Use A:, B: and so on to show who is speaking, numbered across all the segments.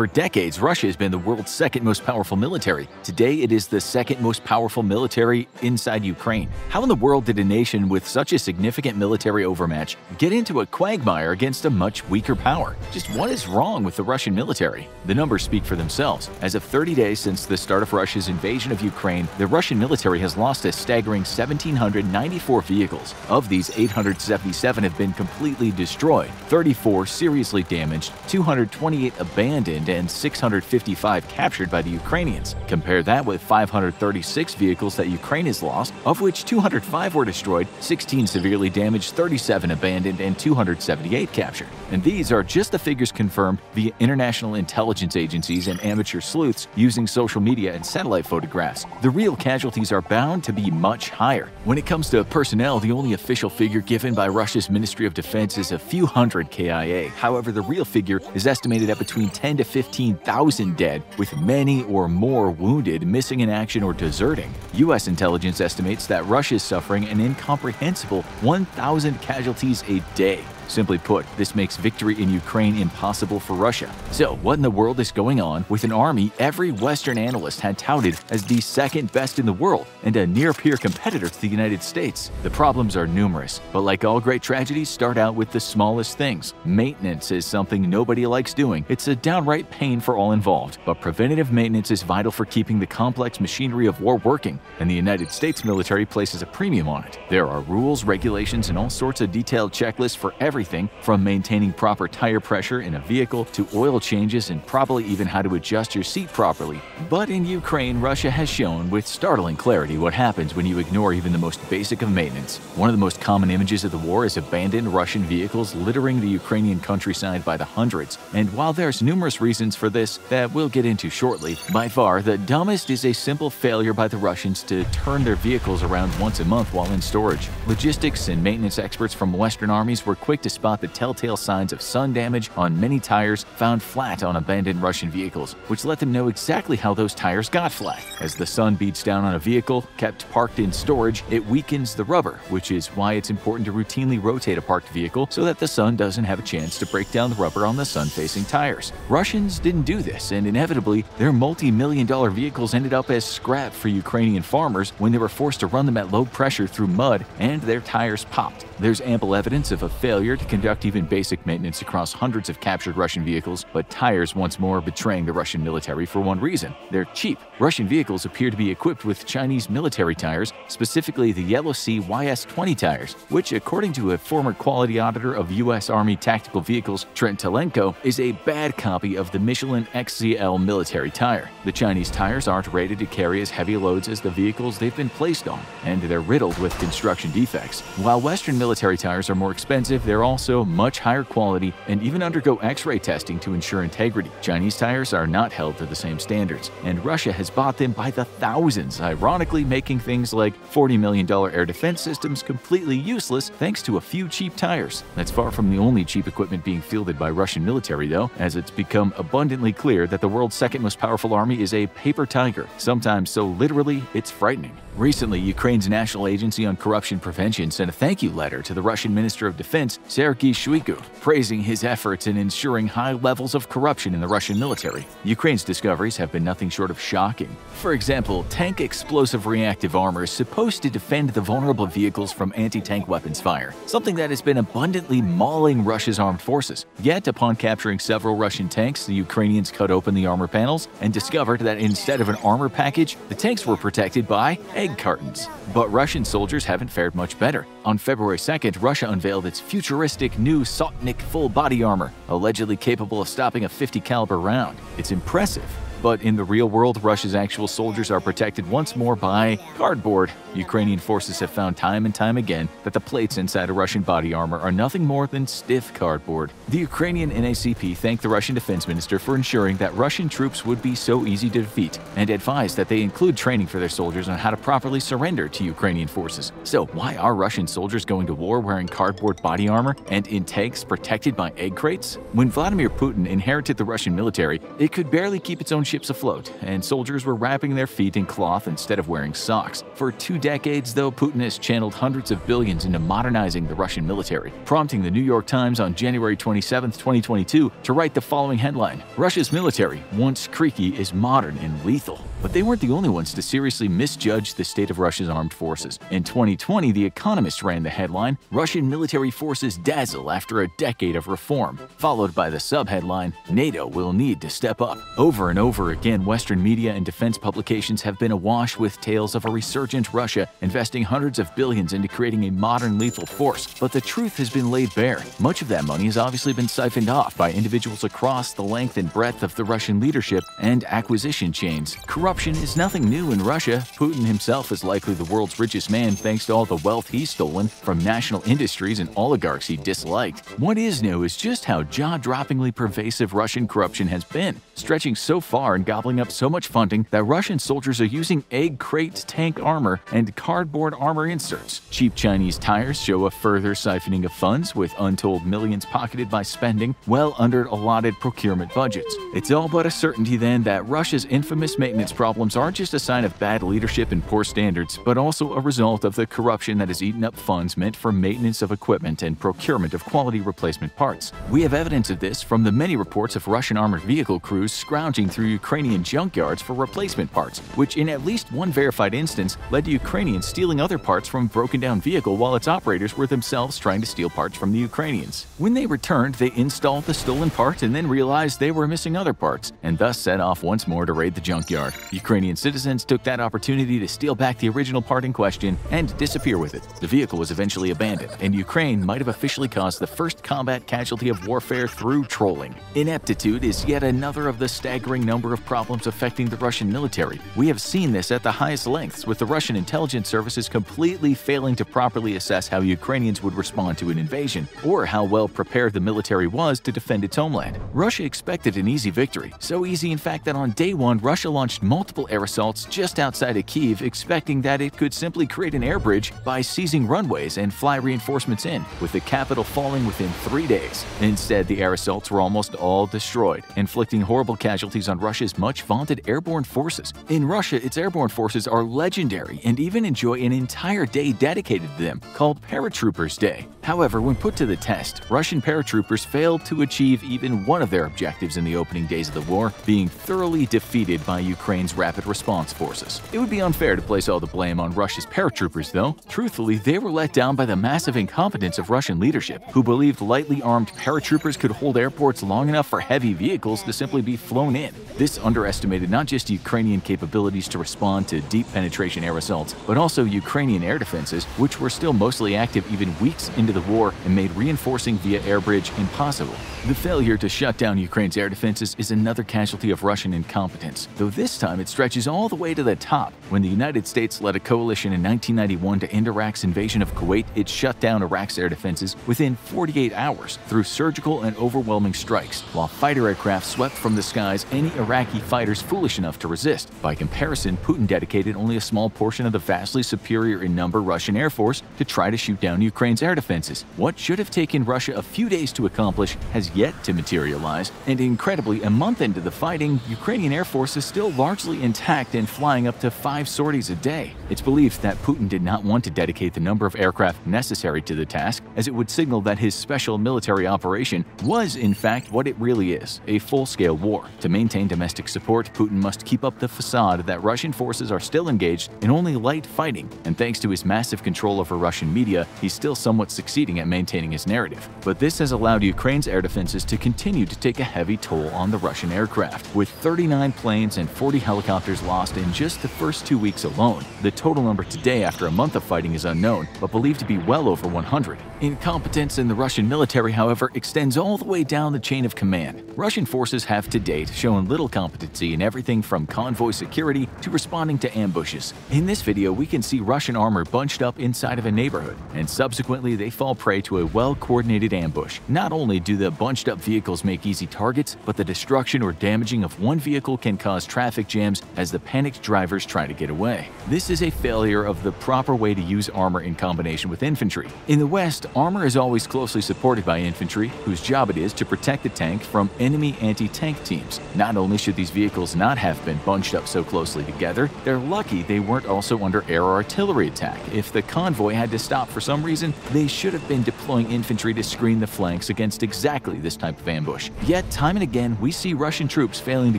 A: For decades, Russia has been the world's second most powerful military. Today, it is the second most powerful military inside Ukraine. How in the world did a nation with such a significant military overmatch get into a quagmire against a much weaker power? Just what is wrong with the Russian military? The numbers speak for themselves. As of 30 days since the start of Russia's invasion of Ukraine, the Russian military has lost a staggering 1,794 vehicles. Of these, 877 have been completely destroyed, 34 seriously damaged, 228 abandoned, and 655 captured by the Ukrainians. Compare that with 536 vehicles that Ukraine has lost, of which 205 were destroyed, 16 severely damaged, 37 abandoned, and 278 captured. And these are just the figures confirmed via international intelligence agencies and amateur sleuths using social media and satellite photographs. The real casualties are bound to be much higher. When it comes to personnel, the only official figure given by Russia's Ministry of Defense is a few hundred KIA. However, the real figure is estimated at between 10 to 15,000 dead, with many or more wounded, missing in action, or deserting. U.S. intelligence estimates that Russia is suffering an incomprehensible 1,000 casualties a day. Simply put, this makes victory in Ukraine impossible for Russia. So, what in the world is going on with an army every Western analyst had touted as the second best in the world and a near peer competitor to the United States? The problems are numerous, but like all great tragedies, start out with the smallest things. Maintenance is something nobody likes doing. It's a downright pain for all involved, but preventative maintenance is vital for keeping the complex machinery of war working, and the United States military places a premium on it. There are rules, regulations, and all sorts of detailed checklists for every everything from maintaining proper tire pressure in a vehicle to oil changes and probably even how to adjust your seat properly. But in Ukraine, Russia has shown with startling clarity what happens when you ignore even the most basic of maintenance. One of the most common images of the war is abandoned Russian vehicles littering the Ukrainian countryside by the hundreds. And while there's numerous reasons for this that we'll get into shortly, by far the dumbest is a simple failure by the Russians to turn their vehicles around once a month while in storage. Logistics and maintenance experts from Western armies were quick to spot the telltale signs of sun damage on many tires found flat on abandoned Russian vehicles, which let them know exactly how those tires got flat. As the sun beats down on a vehicle kept parked in storage, it weakens the rubber, which is why it's important to routinely rotate a parked vehicle so that the sun doesn't have a chance to break down the rubber on the sun-facing tires. Russians didn't do this, and inevitably, their multi-million dollar vehicles ended up as scrap for Ukrainian farmers when they were forced to run them at low pressure through mud and their tires popped. There's ample evidence of a failure to conduct even basic maintenance across hundreds of captured Russian vehicles, but tires once more betraying the Russian military for one reason they're cheap. Russian vehicles appear to be equipped with Chinese military tires, specifically the Yellow Sea YS 20 tires, which, according to a former quality auditor of U.S. Army tactical vehicles, Trent Telenko, is a bad copy of the Michelin XZL military tire. The Chinese tires aren't rated to carry as heavy loads as the vehicles they've been placed on, and they're riddled with construction defects. While Western military tires are more expensive, they're also much higher quality and even undergo X-ray testing to ensure integrity. Chinese tires are not held to the same standards, and Russia has bought them by the thousands, ironically making things like $40 million air defense systems completely useless thanks to a few cheap tires. That's far from the only cheap equipment being fielded by Russian military though, as it's become abundantly clear that the world's second most powerful army is a paper tiger, sometimes so literally it's frightening. Recently, Ukraine's National Agency on Corruption Prevention sent a thank you letter to the Russian Minister of Defense, Sergei Shoigu, praising his efforts in ensuring high levels of corruption in the Russian military. Ukraine's discoveries have been nothing short of shocking. For example, tank explosive reactive armor is supposed to defend the vulnerable vehicles from anti-tank weapons fire, something that has been abundantly mauling Russia's armed forces. Yet, upon capturing several Russian tanks, the Ukrainians cut open the armor panels and discovered that instead of an armor package, the tanks were protected by egg cartons. But Russian soldiers haven't fared much better. On February 2nd, Russia unveiled its futuristic new Sotnik full body armor, allegedly capable of stopping a 50 caliber round. It's impressive, but in the real world, Russia's actual soldiers are protected once more by cardboard. Ukrainian forces have found time and time again that the plates inside a Russian body armor are nothing more than stiff cardboard. The Ukrainian NACP thanked the Russian defense minister for ensuring that Russian troops would be so easy to defeat and advised that they include training for their soldiers on how to properly surrender to Ukrainian forces. So, why are Russian soldiers going to war wearing cardboard body armor and in tanks protected by egg crates? When Vladimir Putin inherited the Russian military, it could barely keep its own ships afloat, and soldiers were wrapping their feet in cloth instead of wearing socks. For two decades, though, Putin has channeled hundreds of billions into modernizing the Russian military, prompting the New York Times on January 27, 2022, to write the following headline Russia's military, once creaky, is modern and lethal. But they weren't the only ones to seriously misjudge the state of Russia's armed forces. In 2020, The Economist ran the headline Russian military forces dazzle after a decade of reform, followed by the subheadline NATO will need to step up. Over and over again, Western media and defense publications have been awash with tales of a resurgent Russia investing hundreds of billions into creating a modern lethal force. But the truth has been laid bare. Much of that money has obviously been siphoned off by individuals across the length and breadth of the Russian leadership and acquisition chains. Corruption is nothing new in Russia. Putin himself is likely the world's richest man thanks to all the wealth he's stolen from national industries and oligarchs he disliked. What is new is just how jaw-droppingly pervasive Russian corruption has been, stretching so far and gobbling up so much funding that Russian soldiers are using egg crate tank armor and cardboard armor inserts. Cheap Chinese tires show a further siphoning of funds, with untold millions pocketed by spending well under allotted procurement budgets. It's all but a certainty then that Russia's infamous maintenance problems aren't just a sign of bad leadership and poor standards, but also a result of the corruption that has eaten up funds meant for maintenance of equipment and procurement of quality replacement parts. We have evidence of this from the many reports of Russian armored vehicle crews scrounging through Ukrainian junkyards for replacement parts, which in at least one verified instance led to Ukrainians stealing other parts from a broken down vehicle while its operators were themselves trying to steal parts from the Ukrainians. When they returned, they installed the stolen part and then realized they were missing other parts, and thus set off once more to raid the junkyard. Ukrainian citizens took that opportunity to steal back the original part in question and disappear with it. The vehicle was eventually abandoned, and Ukraine might have officially caused the first combat casualty of warfare through trolling. Ineptitude is yet another of the staggering number of problems affecting the Russian military. We have seen this at the highest lengths, with the Russian intelligence services completely failing to properly assess how Ukrainians would respond to an invasion, or how well prepared the military was to defend its homeland. Russia expected an easy victory, so easy in fact that on day one, Russia launched multiple air assaults just outside of Kiev, expecting that it could simply create an air bridge by seizing runways and fly reinforcements in, with the capital falling within three days. Instead, the air assaults were almost all destroyed, inflicting horrible casualties on Russia's much vaunted airborne forces. In Russia, its airborne forces are legendary and even enjoy an entire day dedicated to them, called Paratroopers Day. However, when put to the test, Russian paratroopers failed to achieve even one of their objectives in the opening days of the war, being thoroughly defeated by Ukraine's rapid response forces. It would be unfair to place all the blame on Russia's paratroopers, though. Truthfully, they were let down by the massive incompetence of Russian leadership, who believed lightly armed paratroopers could hold airports long enough for heavy vehicles to simply be flown in. This underestimated not just Ukrainian capabilities to respond to deep penetration air assaults, but also Ukrainian air defenses, which were still mostly active even weeks into the war and made reinforcing via air bridge impossible. The failure to shut down Ukraine's air defenses is another casualty of Russian incompetence, though this time it stretches all the way to the top. When the United States led a coalition in 1991 to end Iraq's invasion of Kuwait, it shut down Iraq's air defenses within 48 hours through surgical and overwhelming strikes, while fighter aircraft swept from the skies any fighters foolish enough to resist. By comparison, Putin dedicated only a small portion of the vastly superior in number Russian Air Force to try to shoot down Ukraine's air defenses. What should have taken Russia a few days to accomplish has yet to materialize, and incredibly, a month into the fighting, Ukrainian Air Force is still largely intact and flying up to five sorties a day. It's believed that Putin did not want to dedicate the number of aircraft necessary to the task, as it would signal that his special military operation was, in fact, what it really is a full scale war. To maintain domestic support, Putin must keep up the facade that Russian forces are still engaged in only light fighting, and thanks to his massive control over Russian media, he's still somewhat succeeding at maintaining his narrative. But this has allowed Ukraine's air defenses to continue to take a heavy toll on the Russian aircraft, with 39 planes and 40 helicopters lost in just the first two weeks alone. The total number today after a month of fighting is unknown, but believed to be well over 100. Incompetence in the Russian military, however, extends all the way down the chain of command. Russian forces have to date shown little competency in everything from convoy security to responding to ambushes. In this video, we can see Russian armor bunched up inside of a neighborhood, and subsequently they fall prey to a well-coordinated ambush. Not only do the bunched up vehicles make easy targets, but the destruction or damaging of one vehicle can cause traffic jams as the panicked drivers try to get away. This is a failure of the proper way to use armor in combination with infantry. In the West, armor is always closely supported by infantry, whose job it is to protect the tank from enemy anti-tank teams. Not only should these vehicles not have been bunched up so closely together, they're lucky they weren't also under air artillery attack. If the convoy had to stop for some reason, they should have been deploying infantry to screen the flanks against exactly this type of ambush. Yet, time and again, we see Russian troops failing to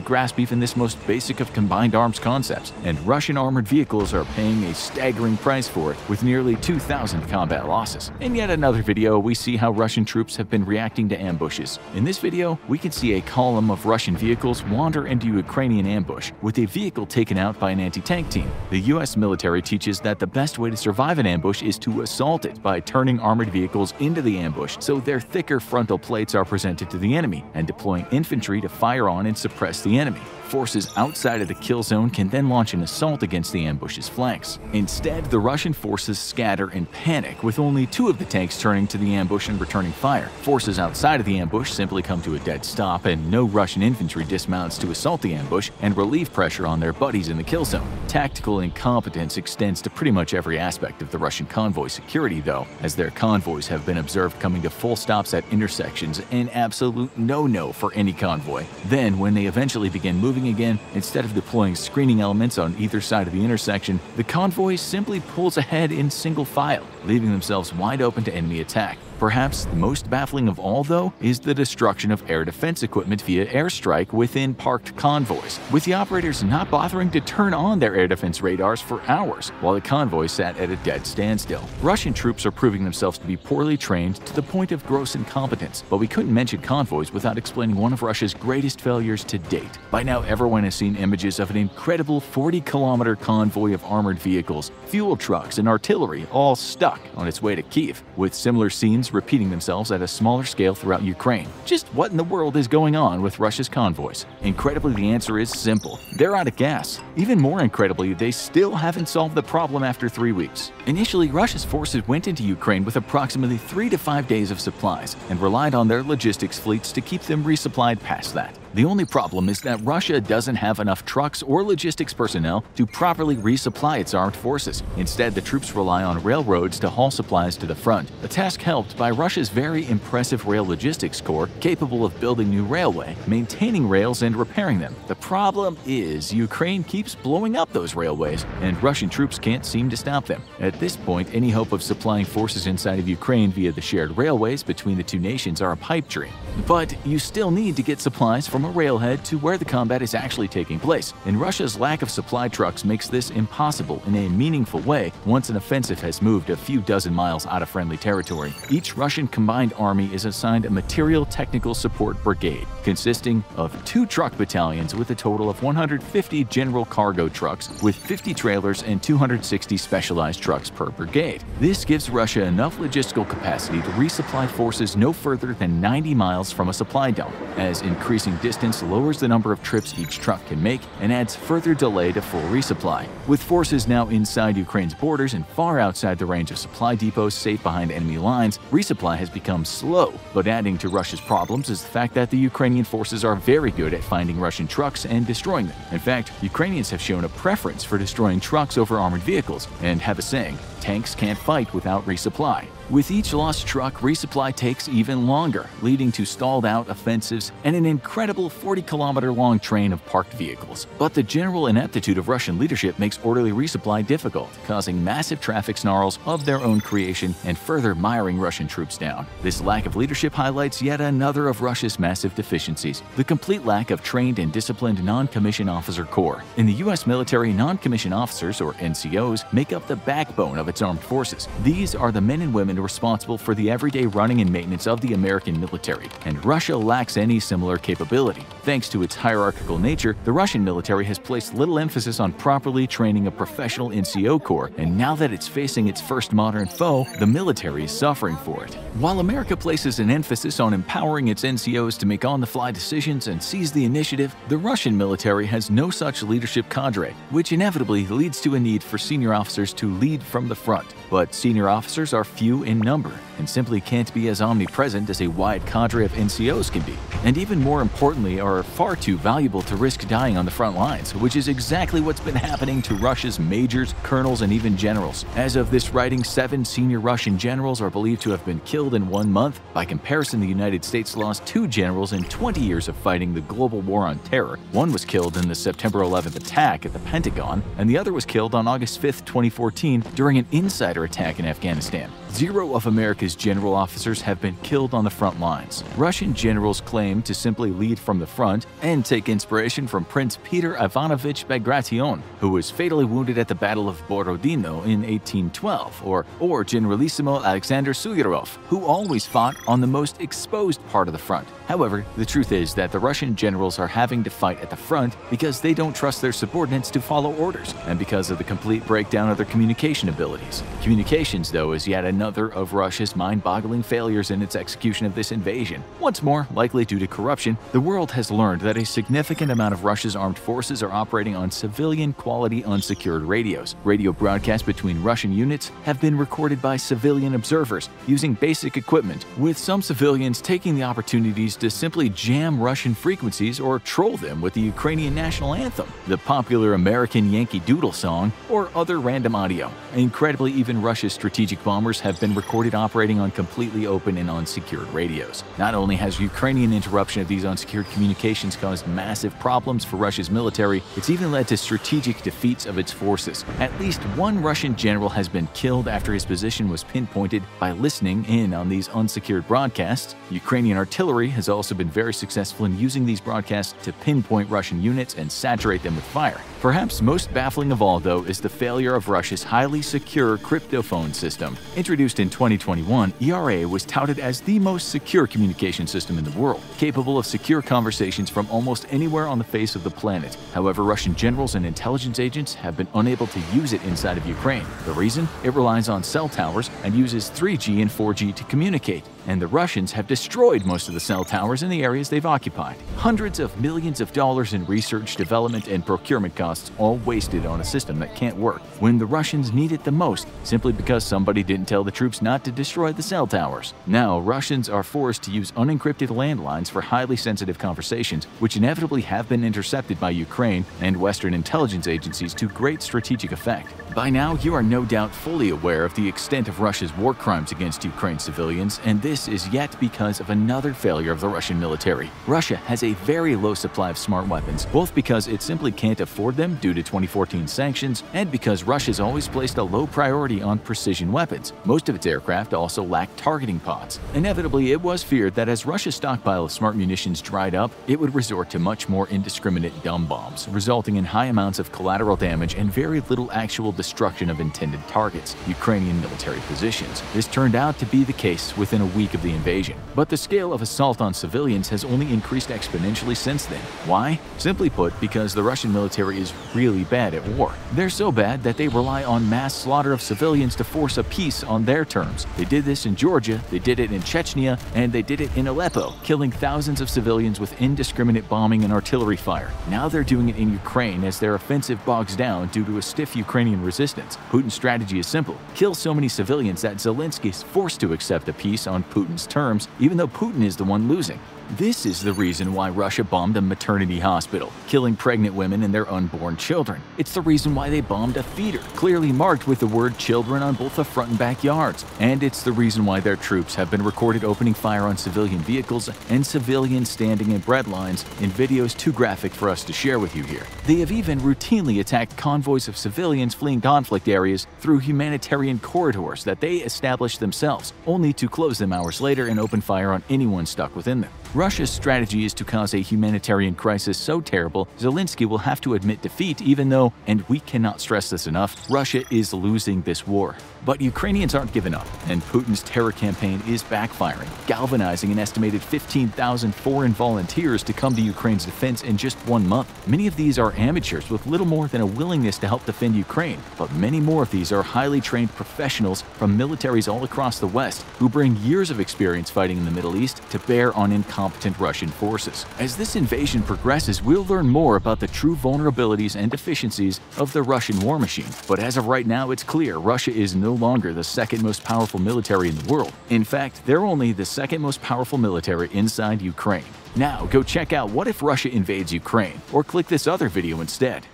A: grasp even this most basic of combined arms concepts, and Russian armored vehicles are paying a staggering price for it, with nearly 2,000 combat losses. In yet another video, we see how Russian troops have been reacting to ambushes. In this video, we can see a column of Russian vehicles wander into Ukrainian ambush, with a vehicle taken out by an anti-tank team. The US military teaches that the best way to survive an ambush is to assault it by turning armored vehicles into the ambush so their thicker frontal plates are presented to the enemy, and deploying infantry to fire on and suppress the enemy forces outside of the kill zone can then launch an assault against the ambush's flanks. Instead, the Russian forces scatter in panic, with only two of the tanks turning to the ambush and returning fire. Forces outside of the ambush simply come to a dead stop, and no Russian infantry dismounts to assault the ambush and relieve pressure on their buddies in the kill zone. Tactical incompetence extends to pretty much every aspect of the Russian convoy security, though, as their convoys have been observed coming to full stops at intersections, an absolute no-no for any convoy. Then, when they eventually begin moving again, instead of deploying screening elements on either side of the intersection, the convoy simply pulls ahead in single file, leaving themselves wide open to enemy attack. Perhaps the most baffling of all, though, is the destruction of air defense equipment via airstrike within parked convoys, with the operators not bothering to turn on their air defense radars for hours while the convoy sat at a dead standstill. Russian troops are proving themselves to be poorly trained to the point of gross incompetence, but we couldn't mention convoys without explaining one of Russia's greatest failures to date. By now, everyone has seen images of an incredible 40 kilometer convoy of armored vehicles, fuel trucks, and artillery all stuck on its way to Kiev, with similar scenes repeating themselves at a smaller scale throughout Ukraine. Just what in the world is going on with Russia's convoys? Incredibly, the answer is simple. They're out of gas. Even more incredibly, they still haven't solved the problem after three weeks. Initially, Russia's forces went into Ukraine with approximately three to five days of supplies and relied on their logistics fleets to keep them resupplied past that. The only problem is that Russia doesn't have enough trucks or logistics personnel to properly resupply its armed forces. Instead, the troops rely on railroads to haul supplies to the front, a task helped by Russia's very impressive rail logistics corps capable of building new railway, maintaining rails, and repairing them. The problem is Ukraine keeps blowing up those railways, and Russian troops can't seem to stop them. At this point, any hope of supplying forces inside of Ukraine via the shared railways between the two nations are a pipe dream. But you still need to get supplies from from a railhead to where the combat is actually taking place, and Russia's lack of supply trucks makes this impossible in a meaningful way once an offensive has moved a few dozen miles out of friendly territory. Each Russian combined army is assigned a Material Technical Support Brigade, consisting of two truck battalions with a total of 150 general cargo trucks with 50 trailers and 260 specialized trucks per brigade. This gives Russia enough logistical capacity to resupply forces no further than 90 miles from a supply dump, as increasing distance distance lowers the number of trips each truck can make and adds further delay to full resupply. With forces now inside Ukraine's borders and far outside the range of supply depots safe behind enemy lines, resupply has become slow. But adding to Russia's problems is the fact that the Ukrainian forces are very good at finding Russian trucks and destroying them. In fact, Ukrainians have shown a preference for destroying trucks over armored vehicles and have a saying, tanks can't fight without resupply. With each lost truck, resupply takes even longer, leading to stalled out offensives and an incredible 40 kilometer long train of parked vehicles. But the general ineptitude of Russian leadership makes orderly resupply difficult, causing massive traffic snarls of their own creation and further miring Russian troops down. This lack of leadership highlights yet another of Russia's massive deficiencies the complete lack of trained and disciplined non commissioned officer corps. In the U.S. military, non commissioned officers, or NCOs, make up the backbone of its armed forces. These are the men and women responsible for the everyday running and maintenance of the American military, and Russia lacks any similar capability. Thanks to its hierarchical nature, the Russian military has placed little emphasis on properly training a professional NCO corps, and now that it's facing its first modern foe, the military is suffering for it. While America places an emphasis on empowering its NCOs to make on the fly decisions and seize the initiative, the Russian military has no such leadership cadre, which inevitably leads to a need for senior officers to lead from the front, but senior officers are few in number and simply can't be as omnipresent as a wide cadre of NCOs can be, and even more importantly, are far too valuable to risk dying on the front lines, which is exactly what's been happening to Russia's majors, colonels, and even generals. As of this writing, seven senior Russian generals are believed to have been killed in one month. By comparison, the United States lost two generals in 20 years of fighting the global war on terror. One was killed in the September 11th attack at the Pentagon, and the other was killed on August 5, 2014, during an insider attack in Afghanistan. Zero of America's general officers have been killed on the front lines. Russian generals claim to simply lead from the front and take inspiration from Prince Peter Ivanovich Bagration, who was fatally wounded at the Battle of Borodino in 1812, or, or Generalissimo Alexander Suvorov, who always fought on the most exposed part of the front. However, the truth is that the Russian generals are having to fight at the front because they don't trust their subordinates to follow orders, and because of the complete breakdown of their communication abilities. Communications, though, is yet another another of Russia's mind-boggling failures in its execution of this invasion. Once more, likely due to corruption, the world has learned that a significant amount of Russia's armed forces are operating on civilian-quality unsecured radios. Radio broadcasts between Russian units have been recorded by civilian observers using basic equipment, with some civilians taking the opportunities to simply jam Russian frequencies or troll them with the Ukrainian national anthem, the popular American Yankee Doodle song, or other random audio. Incredibly, even Russia's strategic bombers have have been recorded operating on completely open and unsecured radios. Not only has Ukrainian interruption of these unsecured communications caused massive problems for Russia's military, it's even led to strategic defeats of its forces. At least one Russian general has been killed after his position was pinpointed by listening in on these unsecured broadcasts. Ukrainian artillery has also been very successful in using these broadcasts to pinpoint Russian units and saturate them with fire. Perhaps most baffling of all, though, is the failure of Russia's highly secure cryptophone system. Introduced in 2021, ERA was touted as the most secure communication system in the world, capable of secure conversations from almost anywhere on the face of the planet. However, Russian generals and intelligence agents have been unable to use it inside of Ukraine. The reason? It relies on cell towers and uses 3G and 4G to communicate and the Russians have destroyed most of the cell towers in the areas they've occupied. Hundreds of millions of dollars in research, development, and procurement costs all wasted on a system that can't work when the Russians need it the most simply because somebody didn't tell the troops not to destroy the cell towers. Now, Russians are forced to use unencrypted landlines for highly sensitive conversations, which inevitably have been intercepted by Ukraine and Western intelligence agencies to great strategic effect. By now, you are no doubt fully aware of the extent of Russia's war crimes against Ukraine civilians, and this is yet because of another failure of the Russian military. Russia has a very low supply of smart weapons, both because it simply can't afford them due to 2014 sanctions, and because Russia's always placed a low priority on precision weapons. Most of its aircraft also lack targeting pods. Inevitably, it was feared that as Russia's stockpile of smart munitions dried up, it would resort to much more indiscriminate dumb bombs, resulting in high amounts of collateral damage and very little actual destruction of intended targets, Ukrainian military positions. This turned out to be the case within a week of the invasion. But the scale of assault on civilians has only increased exponentially since then. Why? Simply put, because the Russian military is really bad at war. They're so bad that they rely on mass slaughter of civilians to force a peace on their terms. They did this in Georgia, they did it in Chechnya, and they did it in Aleppo, killing thousands of civilians with indiscriminate bombing and artillery fire. Now they're doing it in Ukraine as their offensive bogs down due to a stiff Ukrainian resistance. Putin's strategy is simple kill so many civilians that Zelensky is forced to accept a peace on Putin's terms, even though Putin is the one losing. This is the reason why Russia bombed a maternity hospital, killing pregnant women and their unborn children. It's the reason why they bombed a theater, clearly marked with the word children on both the front and back yards. And it's the reason why their troops have been recorded opening fire on civilian vehicles and civilians standing in bread lines in videos too graphic for us to share with you here. They have even routinely attacked convoys of civilians fleeing conflict areas through humanitarian corridors that they established themselves, only to close them hours later and open fire on anyone stuck within them. Russia's strategy is to cause a humanitarian crisis so terrible, Zelensky will have to admit defeat even though, and we cannot stress this enough, Russia is losing this war. But Ukrainians aren't giving up, and Putin's terror campaign is backfiring, galvanizing an estimated 15,000 foreign volunteers to come to Ukraine's defense in just one month. Many of these are amateurs with little more than a willingness to help defend Ukraine, but many more of these are highly trained professionals from militaries all across the West who bring years of experience fighting in the Middle East to bear on competent Russian forces. As this invasion progresses, we'll learn more about the true vulnerabilities and deficiencies of the Russian war machine. But as of right now, it's clear Russia is no longer the second most powerful military in the world. In fact, they're only the second most powerful military inside Ukraine. Now, go check out What If Russia Invades Ukraine, or click this other video instead.